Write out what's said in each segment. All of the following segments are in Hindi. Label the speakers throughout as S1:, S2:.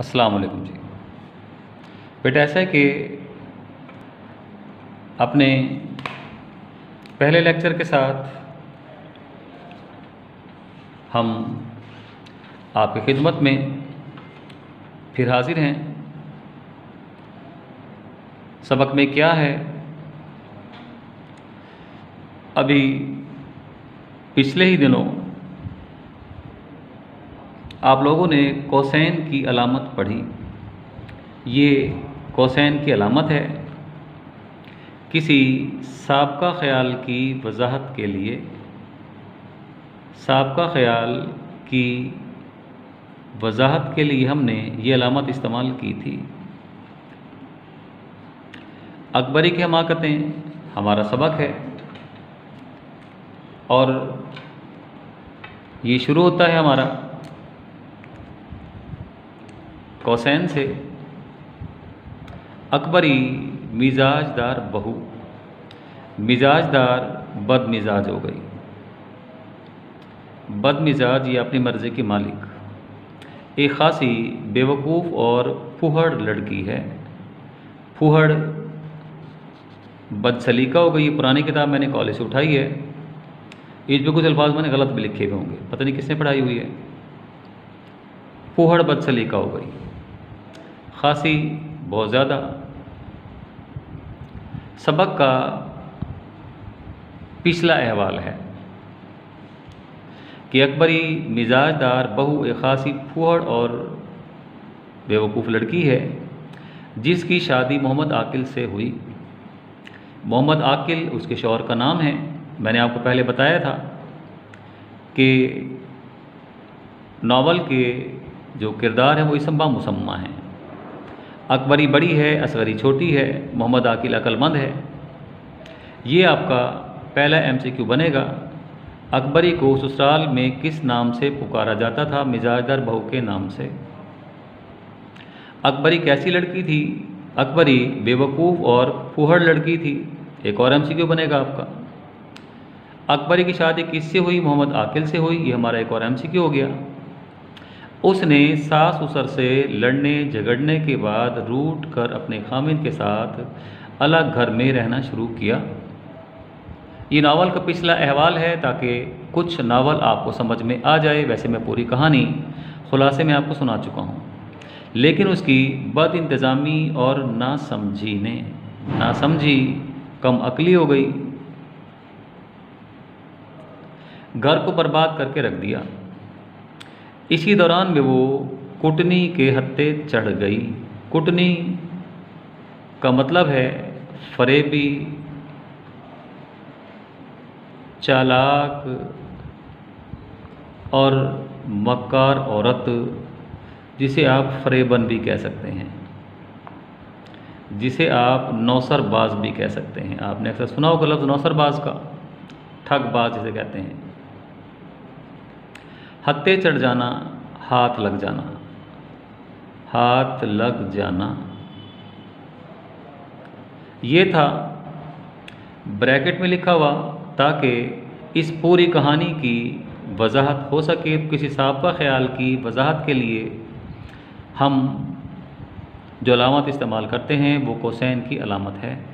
S1: अस्सलाम वालेकुम जी। बेटा ऐसा है कि अपने पहले लेक्चर के साथ हम आपकी खिदमत में फिर हाजिर हैं। सबक में क्या है? अभी पिछले ही दिनों आप लोगों ने कोसैन की अलामत पढ़ी। ये कोसैन की अलामत है। किसी सबका ख्याल की वजाहत के लिए, सबका ख्याल की वजाहत के लिए हमने ये अलामत इस्तेमाल की थी। अकबरी की हमाकतें हमारा सबक है। और ये शुरू होता है हमारा। कौसैन से, अकबरी मिजाजदार बहू। मिजाजदार बद मिजाज हो गई। बदमिजाज ये अपनी मर्ज़ी की मालिक। एक ख़ासी बेवकूफ़ और फुहड़ लड़की है। फुहड़ बदसलीका हो गई। ये पुरानी किताब मैंने कॉलेज से उठाई है। इसमें कुछ अल्फाज मैंने गलत भी लिखे हुए होंगे। पता नहीं किसने पढ़ाई हुई है। फुहड़ बदसलीका हो गई। खासी बहुत ज़्यादा। सबक का पिछला अहवाल है कि अकबरी मिजाजदार, बहू एक खासी फूहड़ और बेवकूफ़ लड़की है, जिसकी शादी मोहम्मद आकिल से हुई। मोहम्मद आकिल, उसके शौहर का नाम है। मैंने आपको पहले बताया था कि नावल के जो किरदार हैं, वो इसम्बा मुसम्मा हैं। अकबरी बड़ी है, असगरी छोटी है, मोहम्मद आकिल अकलमंद है। ये आपका पहला एमसीक्यू बनेगा। अकबरी को ससुराल में किस नाम से पुकारा जाता था? मिजाजदार बहू के नाम से। अकबरी कैसी लड़की थी? अकबरी बेवकूफ़ और फुहड़ लड़की थी। एक और एमसीक्यू बनेगा आपका। अकबरी की शादी किससे हुई? मोहम्मद आकिल से हुई। ये हमारा एक और एमसीक्यू हो गया। उसने सास उसर से लड़ने झगड़ने के बाद रूट कर अपने खामिन के साथ अलग घर में रहना शुरू किया। ये नावल का पिछला अहवाल है ताकि कुछ नावल आपको समझ में आ जाए। वैसे मैं पूरी कहानी खुलासे में आपको सुना चुका हूँ। लेकिन उसकी बद इंतज़ामी और ना समझी ने ना समझी कम अकली हो गई। घर को बर्बाद करके रख दिया। इसी दौरान में वो कुटनी के हत्ते चढ़ गई। कुटनी का मतलब है फरेबी, चालाक और मक्कार औरत, जिसे आप फरेबन भी कह सकते हैं। जिसे आप नौसरबाज भी कह सकते हैं। आपने अक्सर सुना होगा लफ्ज़ नौसरबाज का, ठगबाज जिसे कहते हैं। हत्ते चढ़ जाना, हाथ लग जाना। हाथ लग जाना। ये था ब्रैकेट में लिखा हुआ, ताकि इस पूरी कहानी की वजाहत हो सके। किसी सबका ख्याल की वजाहत के लिए हम जो अलामत इस्तेमाल करते हैं, वो कोसैन की अलामत है।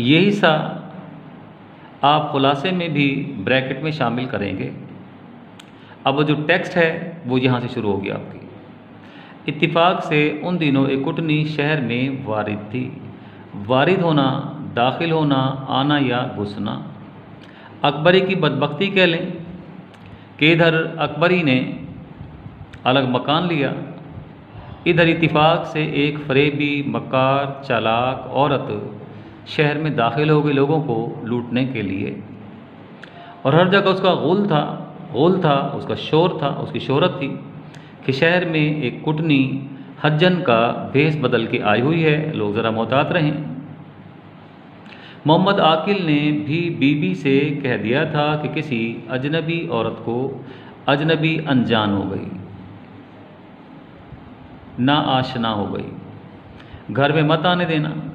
S1: यही हिस्सा आप खुलासे में भी ब्रैकेट में शामिल करेंगे। अब वो जो टेक्स्ट है, वो यहाँ से शुरू हो गया आपकी। इत्तेफाक से उन दिनों एक कुटनी शहर में वारिद थी। वारिद होना, दाखिल होना, आना या घुसना। अकबरी की बदबख्ती कह लें कि इधर अकबरी ने अलग मकान लिया। इधर इत्तेफाक से एक फरेबी मकार चालाक औरत शहर में दाखिल हो गए लोगों को लूटने के लिए। और हर जगह उसका गुल था गुल था, उसका शोर था, उसकी शोहरत थी कि शहर में एक कुटनी हज्जन का भेस बदल के आई हुई है। लोग ज़रा मोहतात रहें। मोहम्मद आकिल ने भी बीबी से कह दिया था कि किसी अजनबी औरत को अजनबी अनजान हो गई ना आशना हो गई। घर में मत आने देना।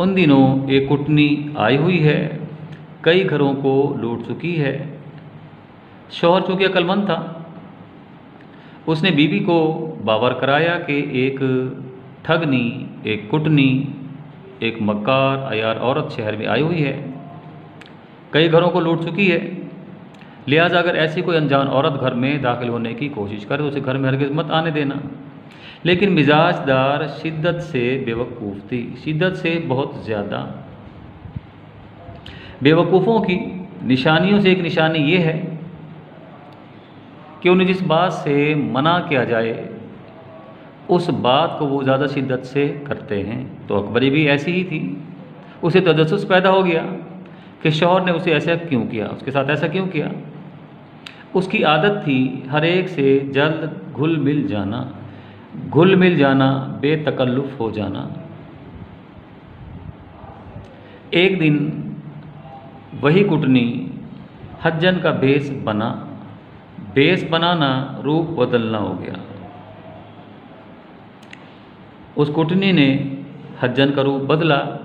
S1: उन दिनों एक कुटनी आई हुई है। कई घरों को लूट चुकी है। शोहर चूँकि अक्लमंद था। उसने बीबी को बावर कराया कि एक ठगनी, एक कुटनी, एक मक्कार, अयार औरत शहर में आई हुई है। कई घरों को लूट चुकी है। लिहाजा अगर ऐसी कोई अनजान औरत घर में दाखिल होने की कोशिश करे तो उसे घर में हरगिज़ मत आने देना। लेकिन मिजाजदार शिद्दत से बेवकूफ़ थी। शिद्दत से बहुत ज़्यादा। बेवकूफ़ों की निशानियों से एक निशानी ये है कि उन्हें जिस बात से मना किया जाए, उस बात को वो ज़्यादा शिद्दत से करते हैं। तो अकबरी भी ऐसी ही थी। उसे तजस पैदा हो गया कि शौहर ने उसे ऐसा क्यों किया? उसके साथ ऐसा क्यों किया? उसकी आदत थी हर एक से जल्द घुल मिल जाना। घुल मिल जाना, बेतकल्लुफ़ हो जाना। एक दिन वही कुटनी हज्जन का बेस बना, बेस बनाना रूप बदलना हो गया। उस कुटनी ने हज्जन का रूप बदला।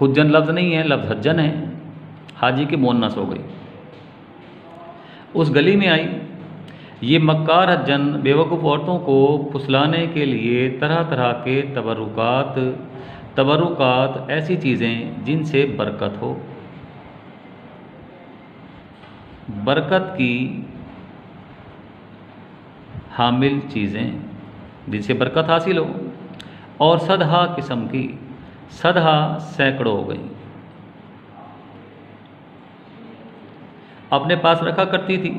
S1: हुज्जन लफ्ज़ नहीं है, लफ्ज़ हज्जन है। हाजी की मोन्नस हो गई। उस गली में आई ये मक्कार हज्जन बेवकूफ़ औरतों को फुसलाने के लिए तरह तरह के तबरुकात तबरुकात ऐसी चीज़ें जिनसे बरकत हो। बरकत की हामिल चीज़ें जिनसे बरकत हासिल हो और सदहा किस्म की, सदहा सैकड़ों हो गई। अपने पास रखा करती थी।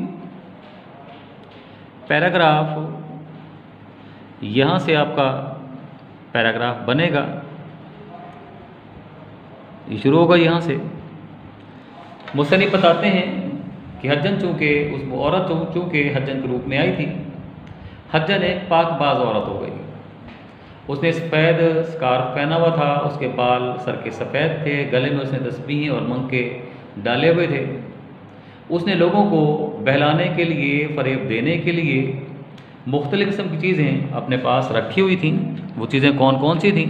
S1: पैराग्राफ। यहाँ से आपका पैराग्राफ बनेगा। ये शुरू होगा यहाँ से। मुसनफ़ बताते हैं कि हजन चूँकि उस औरत हो चूँकि हजन के रूप में आई थी हजन एक पाकबाज औरत हो गई। उसने सफ़ेद स्कार्फ पहना हुआ था, उसके बाल सर के सफ़ेद थे, गले में उसने तस्बीहें और मंके डाले हुए थे। उसने लोगों को बहलाने के लिए, फ़रेब देने के लिए मुख्तलिफ़ किस्म की चीज़ें अपने पास रखी हुई थी। वो चीज़ें कौन कौन सी थीं?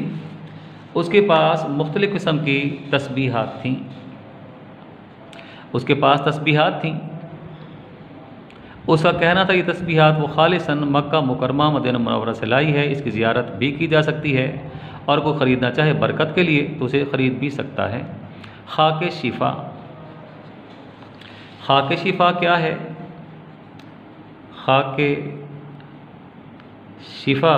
S1: उसके पास मुख्तलिफ़ किस्म की तस्बीहात थीं। उसके पास तस्बीहात थी। उसका कहना था, ये तस्बीहात वो खालिसन मक्का मुकरमा मदीना मनवरा से लाई है। इसकी ज़ियारत भी की जा सकती है और कोई ख़रीदना चाहे बरकत के लिए तो उसे ख़रीद भी सकता है। खाक शिफा। खाक शिफा क्या है? खाक शिफा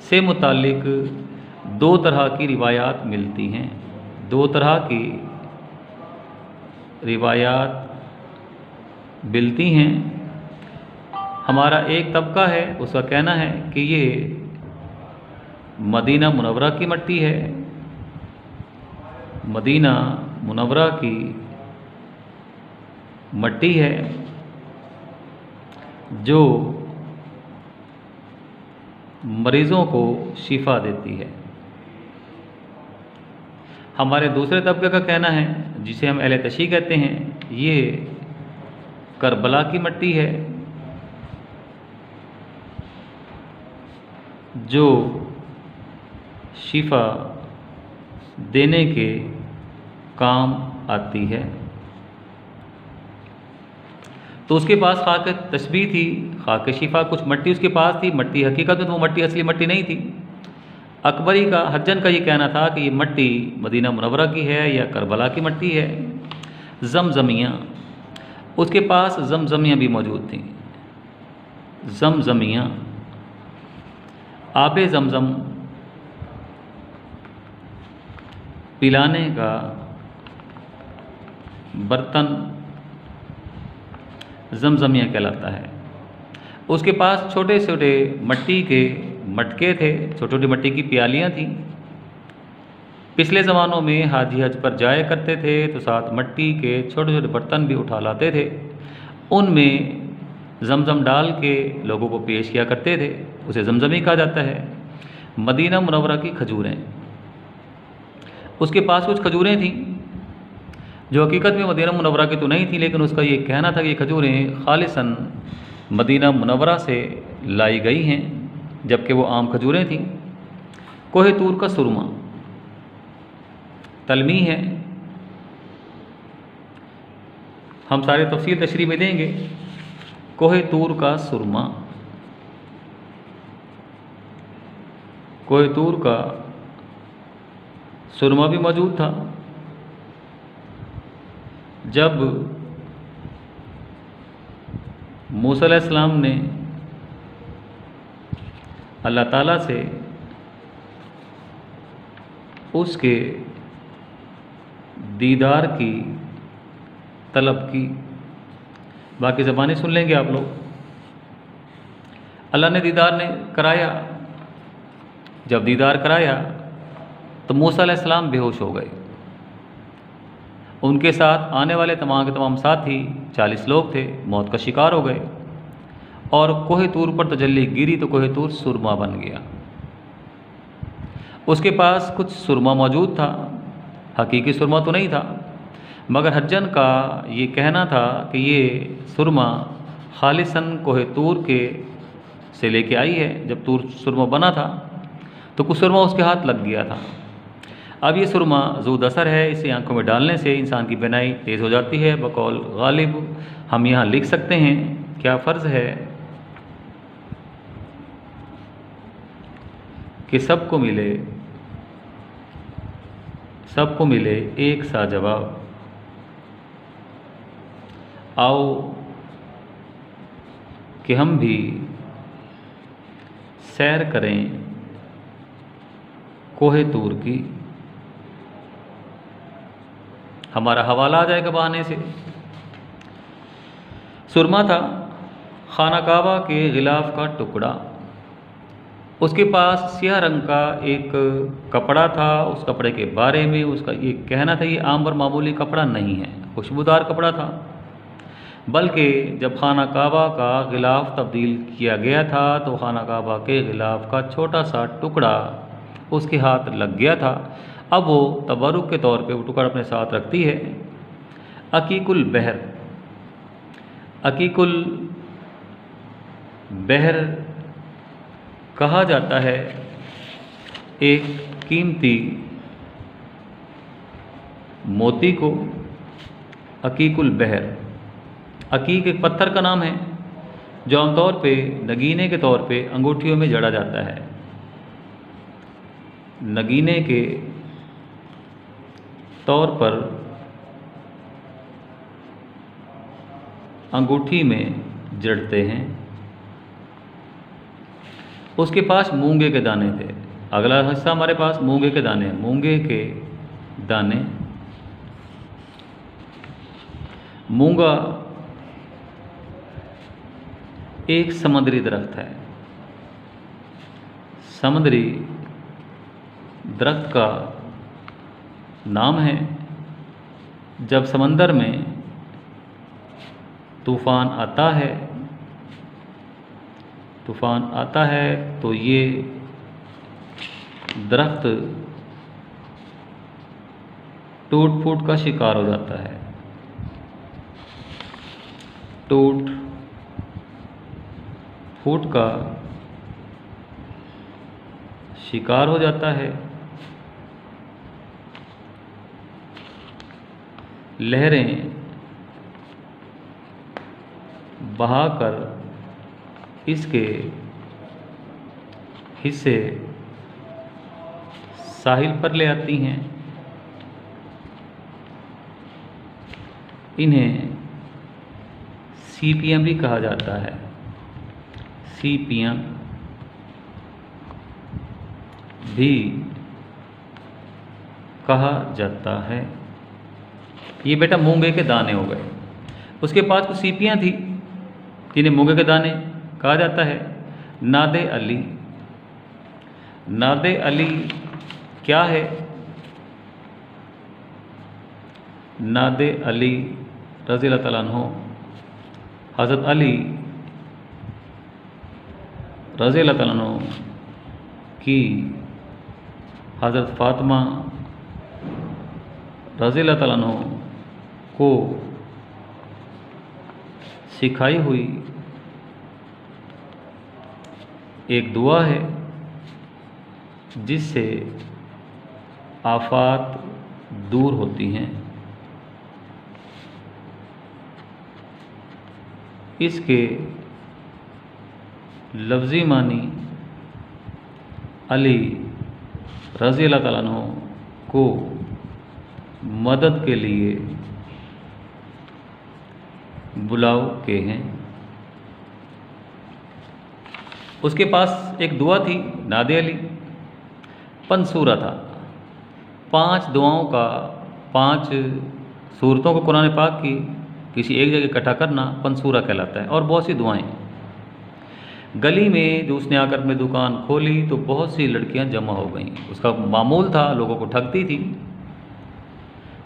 S1: से मुतक दो तरह की रिवायात मिलती हैं। दो तरह की रिवायात मिलती हैं। हमारा एक तबका है, उसका कहना है कि ये मदीना मुनवरा की मट्टी है। मदीना मुनवरा की मट्टी है, जो मरीज़ों को शिफा देती है। हमारे दूसरे तबके का कहना है, जिसे हम अहल तशी कहते हैं, ये करबला की मट्टी है, जो शिफा देने के काम आती है। तो उसके पास खाक तस्बी थी, खाक शिफा कुछ मट्टी उसके पास थी, मट्टी हकीकत में तो वो मट्टी असली मट्टी नहीं थी। अकबरी का, हज्जन का ये कहना था कि ये मट्टी मदीना मुनवरा की है या करबला की मट्टी है? जमजमियाँ। उसके पास जमजमियाँ भी मौजूद थी। जमजमियाँ। आब ज़मज़म पिलाने का बर्तन जमजमिया कहलाता है। उसके पास छोटे छोटे मट्टी के मटके थे छोटी छोटी मट्टी की प्यालियाँ थीं। पिछले ज़मानों में हाजी हज पर जाया करते थे तो साथ मट्टी के छोटे छोटे बर्तन भी उठा लाते थे। उनमें जमज़म डाल के लोगों को पेश किया करते थे। उसे जमजमी कहा जाता है। मदीना मुनवरा की खजूरें। उसके पास कुछ खजूरें थीं। जो हकीकत में मदीना मुनवरा की तो नहीं थी, लेकिन उसका ये कहना था कि खजूरें खालिसन मदीना मुनवरा से लाई गई हैं, जबकि वो आम खजूरें थीं। कोहे तूर का सुरमा। तलमी है। हम सारे तफसील तशरी में देंगे। कोहे तूर का सुरमा। कोहे तूर का सुरमा भी मौजूद था। जब मूसलाम ने अल्लाह ताला से उसके दीदार की तलब की, बाकी ज़बानें सुन लेंगे आप लोग। अल्लाह ने दीदार ने कराया। जब दीदार कराया तो मूसा अलैहिस्सलाम बेहोश हो गए। उनके साथ आने वाले तमाम के तमाम साथी, चालीस लोग थे, मौत का शिकार हो गए। और कोहे तूर पर तजल्ली गिरी तो कोहे तूर सुरमा बन गया। उसके पास कुछ सुरमा मौजूद था। हकीकी सुरमा तो नहीं था, मगर हज्जन का ये कहना था कि ये सुरमा खालिसन कोहे तूर के से लेके आई है। जब तूर सुरमा बना था तो कुछ सुरमा उसके हाथ लग गया था। अब ये सुरमा जूद असर है, इसे आँखों में डालने से इंसान की बिनाई तेज़ हो जाती है। बकौल गालिब, हम यहाँ लिख सकते हैं, क्या फ़र्ज़ है कि सबको मिले सबको मिले एक सा जवाब? आओ कि हम भी सैर करें कोहे तूर की। हमारा हवाला आ जाएगा बहाने से। सुरमा था खाना काबा के गिलाफ का टुकड़ा। उसके पास सिया रंग का एक कपड़ा था, उस कपड़े के बारे में उसका ये कहना था, ये आम और मामूली कपड़ा नहीं है, खुशबूदार कपड़ा था। बल्कि जब खाना काबा का गिलाफ तब्दील किया गया था तो खाना काबा के गिलाफ का छोटा सा टुकड़ा उसके हाथ लग गया था। अब वो तबरुक के तौर पे वो अपने साथ रखती है। अकीकुल बहर। अकीकुल बहर कहा जाता है एक कीमती मोती को, अकीकुल बहर। अकीक एक पत्थर का नाम है, जो आमतौर पे नगीने के तौर पे अंगूठियों में जड़ा जाता है। नगीने के तौर पर अंगूठी में जड़ते हैं। उसके पास मूँगे के दाने थे। अगला हिस्सा हमारे पास मूँगे के दाने, मूँगे के दाने। मूँगा एक समुद्री दरख्त है। समुद्री दरख्त का नाम है। जब समंदर में तूफ़ान आता है, तूफ़ान आता है तो ये दरख्त टूट फूट का शिकार हो जाता है। टूट फूट का शिकार हो जाता है। लहरें बहाकर इसके हिस्से साहिल पर ले आती हैं। इन्हें सीपियाँ भी कहा जाता है। सीपियाँ भी कहा जाता है। ये बेटा मूँगे के दाने हो गए। उसके पास कुछ सीपियाँ थी, जिन्हें मूँगे के दाने कहा जाता है। नादे अली। नादे अली क्या है? नादे अली रज़ी तहो हज़रत अली रज़ी तहो की हज़रत फ़ातिमा रज़ी तहो को सिखाई हुई एक दुआ है, जिससे आफात दूर होती हैं। इसके लफ्ज़ी मानी अली रज़ी अल्लाह को मदद के लिए बुलाओ के हैं। उसके पास एक दुआ थी, नादे अली। पंसूरा था। पाँच दुआओं का, पाँच सूरतों को कुरान पाक की, किसी एक जगह इकट्ठा करना पंसूरा कहलाता है, और बहुत सी दुआएँ। गली में जो उसने आकर अपनी दुकान खोली तो बहुत सी लड़कियाँ जमा हो गईं। उसका मामूल था, लोगों को ठगती थी।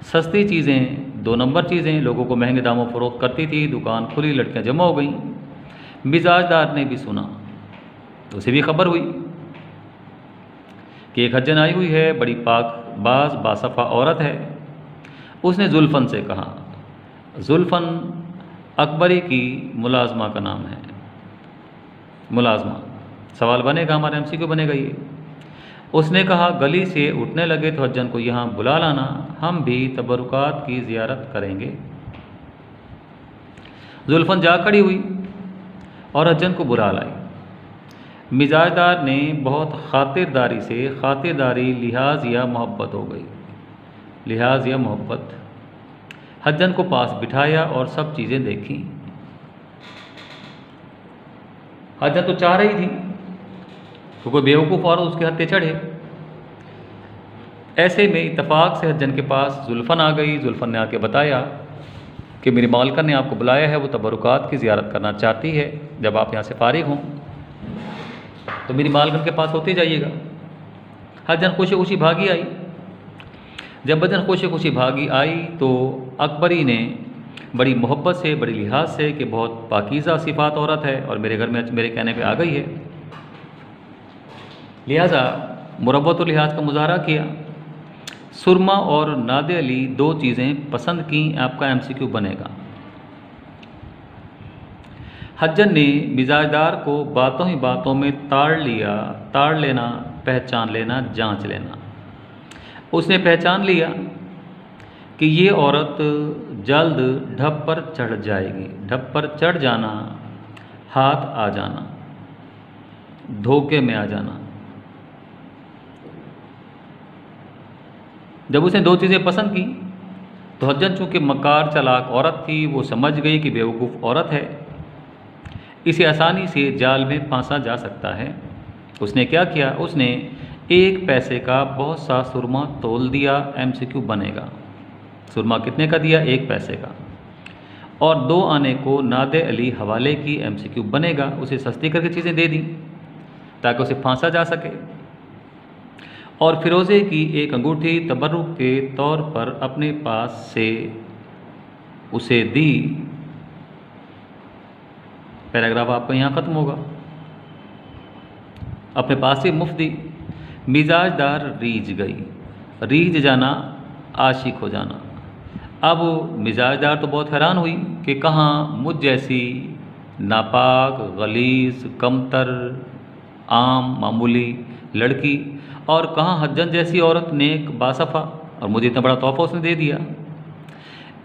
S1: सस्ती चीज़ें, दो नंबर चीज़ें, लोगों को महँगे दामों फरोख्त करती थी, दुकान खुली, लड़कियाँ जमा हो गई। मिजाजदार ने भी सुना तो उसे भी खबर हुई कि एक हज्जन आई हुई है, बड़ी पाक बाज, बासफ़ा औरत है। उसने जुल्फ़न से कहा, जुल्फ़न अकबरी की मुलाजमा का नाम है। मुलाजमा, सवाल बनेगा, हमारे एम सी क्यों बनेगा ये? उसने कहा, गली से उठने लगे तो हज्जन को यहाँ बुला लाना, हम भी तबरुकात की ज़ियारत करेंगे। जुल्फ़न जा खड़ी हुई और हज्जन को बुला लाई। मिजाजदार ने बहुत खातिरदारी से खातिरदारी, लिहाज या मोहब्बत हो गई। लिहाज या मोहब्बत। हज्जन को पास बिठाया और सब चीज़ें देखी। हज्जन तो चाह रही थी तो कोई बेवकूफ़ और उसके हत्ते चढ़े। ऐसे में इतफाक़ से हज्जन के पास जुल्फ़न आ गई। जुल्फ़न ने आके बताया कि मेरी मालका ने आपको बुलाया है, वो तबरुकात की ज़्यारत करना चाहती है, जब आप यहाँ से फारिग हों। तो मेरी मालकन के पास होते जाइएगा। हजन खुशी खुशी भागी आई। जब बजन खुशी खुशी भागी आई तो अकबरी ने बड़ी मोहब्बत से, बड़ी लिहाज से कि बहुत पाकिज़ा सिफात औरत है और मेरे घर में मेरे कहने पे आ गई है। लिहाजा मुरबत लिहाज का मुजाहरा किया। सुरमा और नादे अली दो चीज़ें पसंद की, आपका एमसीक्यू बनेगा। हज्जन ने मिजाजदार को बातों ही बातों में ताड़ लिया, ताड़ लेना, पहचान लेना, जाँच लेना। उसने पहचान लिया कि ये औरत जल्द ढप पर चढ़ जाएगी ढप पर चढ़ जाना, हाथ आ जाना, धोखे में आ जाना। जब उसने दो चीज़ें पसंद की तो हज्जन चूँकि मकार चलाक औरत थी, वो समझ गई कि बेवकूफ़ औरत है। इसे आसानी से जाल में फांसा जा सकता है। उसने क्या किया? उसने एक पैसे का बहुत सा सुरमा तोल दिया एमसीक्यू बनेगा। सुरमा कितने का दिया? एक पैसे का। और दो आने को नादे अली हवाले की एमसीक्यू बनेगा। उसे सस्ती करके चीज़ें दे दी, ताकि उसे फांसा जा सके। और फिरोज़े की एक अंगूठी तबरुक के तौर पर अपने पास से उसे दी। पैराग्राफ आपका यहाँ ख़त्म होगा। अपने पास से मुफ़्त दी मिजाजदार रीझ गई। रीझ जाना, आशिक हो जाना। अब मिजाजदार तो बहुत हैरान हुई कि कहाँ मुझ जैसी नापाक, गलीस, कमतर, आम, मामूली लड़की और कहाँ हज्जन जैसी औरत नेक बासफ़ा और मुझे इतना बड़ा तोहफ़ा उसने दे दिया।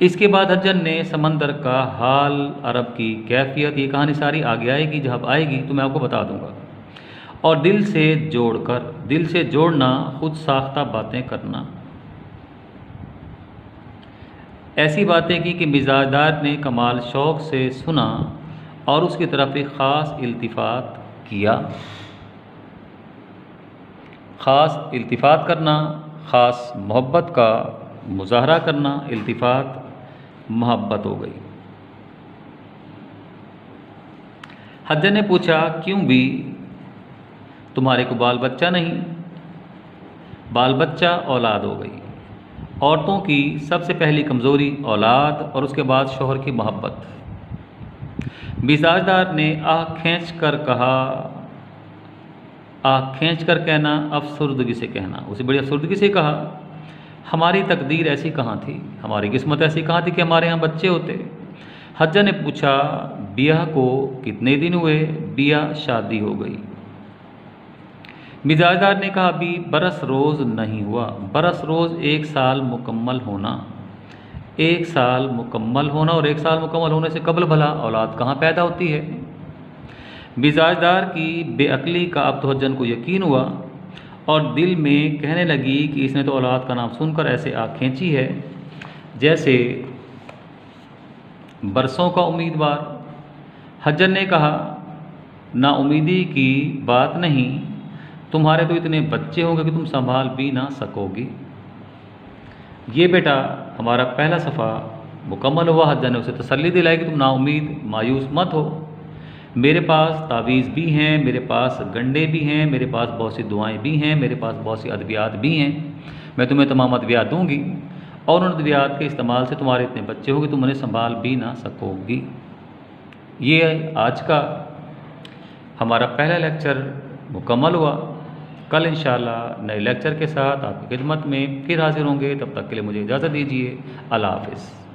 S1: इसके बाद हज्जन ने समंदर का हाल, अरब की कैफियत, ये कहानी सारी आगे आएगी, जब आएगी तो मैं आपको बता दूँगा। और दिल से जोड़कर, दिल से जोड़ना, खुद साख्ता बातें करना। ऐसी बातें की कि मिजाजदार ने कमाल शौक़ से सुना और उसकी तरफ़ एक ख़ास इल्तिफ़ात किया। ख़ास इल्तिफ़ात करना, ख़ास मोहब्बत का मुजाहरा करना, इल्तिफ़ात मोहब्बत हो गई। हजन ने पूछा, क्यों भी? तुम्हारे को बाल बच्चा नहीं? बाल बच्चा औलाद हो गई। औरतों की सबसे पहली कमज़ोरी औलाद और उसके बाद शोहर की मोहब्बत। मिजाजदार ने आह खींच कर कहा आह खींच कर कहना, अफसरदगी से कहना। उसे बड़ी अफसरदगी से कहा, हमारी तकदीर ऐसी कहाँ थी? हमारी किस्मत ऐसी कहाँ थी कि हमारे यहाँ बच्चे होते? हज्जा ने पूछा बिया को कितने दिन हुए? बिया शादी हो गई। मिजाजदार ने कहा, अभी बरस रोज़ नहीं हुआ। बरस रोज़ एक साल मुकम्मल होना। एक साल मुकम्मल होना और एक साल मुकम्मल होने से कबल भला? औलाद कहाँ पैदा होती है? मिजाजदार की बेअकली का अब तो को यकीन हुआ और दिल में कहने लगी कि इसने तो औलाद का नाम सुनकर ऐसे आँख खींची है। जैसे बरसों का उम्मीदवार। हजर ने कहा, ना उम्मीदी की बात नहीं, तुम्हारे तो इतने बच्चे होंगे कि तुम संभाल भी ना सकोगी। ये बेटा हमारा पहला सफ़ा मुकम्मल हुआ। हजर ने उसे तसल्ली दिलाई कि तुम नाउमीद मायूस मत हो। मेरे पास तावीज़ भी हैं, मेरे पास गंडे भी हैं, मेरे पास बहुत सी दुआएँ भी हैं, मेरे पास बहुत सी अद्वियात भी हैं। मैं तुम्हें तमाम अद्वियात दूँगी और उन अद्वियात के इस्तेमाल से तुम्हारे इतने बच्चे होंगे, तुम उन्हें संभाल भी ना सकोगी। ये आज का हमारा पहला लेक्चर मुकम्मल हुआ। कल इन नए लेक्चर के साथ आपकी खिदमत में फिर हाजिर होंगे। तब तक के लिए मुझे इजाज़त दीजिए। अल्लाह हाफिज़।